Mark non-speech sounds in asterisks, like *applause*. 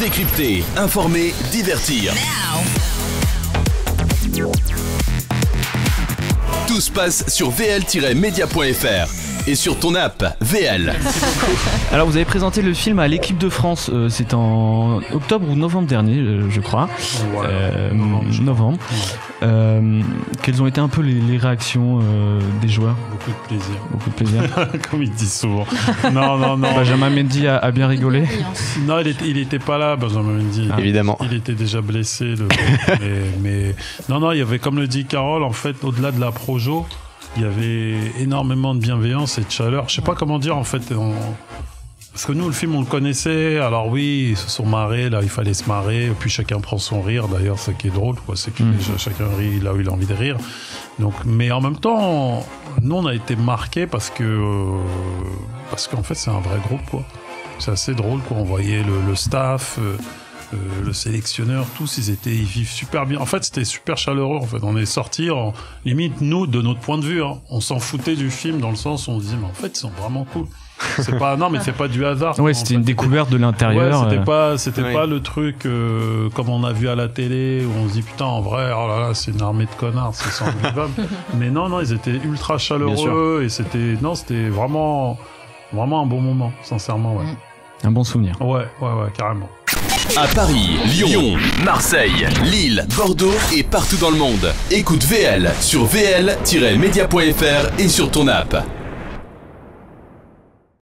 Décrypter, informer, divertir. Tout se passe sur vl-media.fr et sur ton app VL. *laughs* Alors vous avez présenté le film à l'équipe de France, euh, c'est en octobre ou novembre dernier, euh, je crois. Voilà. Euh, Novembre. Euh, quelles ont été un peu les, les réactions euh, des joueurs Beaucoup de plaisir. Beaucoup de plaisir. *laughs* Comme ils disent souvent. Non, non, non. Benjamin Mendy a, a bien rigolé. *laughs* Non, il était, il était pas là, Benjamin Mendy. Évidemment. Il était déjà blessé. Le... mais, mais non, non, il y avait, comme le dit Carole, en fait, au-delà de la projo, il y avait énormément de bienveillance et de chaleur. Je sais pas comment dire, en fait. on- Parce que nous, le film, on le connaissait. Alors oui, ils se sont marrés. Là, il fallait se marrer. Et puis chacun prend son rire. D'ailleurs, c'est qui est drôle, quoi. C'est que Mm. déjà, chacun rit là où il a envie de rire. Donc, mais en même temps, nous, on a été marqués parce que euh, parce qu'en fait, c'est un vrai groupe, quoi. C'est assez drôle, quoi. On voyait le, le staff. euh, euh, le sélectionneur, tous, ils étaient, ils vivent super bien. En fait, c'était super chaleureux. En fait, on est sortis, en, limite nous, de notre point de vue, hein, on s'en foutait du film dans le sens où on se disait, mais en fait, ils sont vraiment cool. C'est pas, non, mais c'est pas du hasard. Ouais, c'était une découverte de Ouais, l'intérieur. c'était euh, pas, c'était Ouais. pas le truc euh, comme on a vu à la télé où on se dit putain en vrai, oh là là, c'est une armée de connards, c'est sans vivable. *laughs* Mais non, non, ils étaient ultra chaleureux et c'était, non, c'était vraiment, vraiment un bon moment, sincèrement, ouais. un bon souvenir. Ouais, ouais, ouais, carrément. À Paris, Lyon, Marseille, Lille, Bordeaux et partout dans le monde. Écoute VL sur vl-media.fr et sur ton app.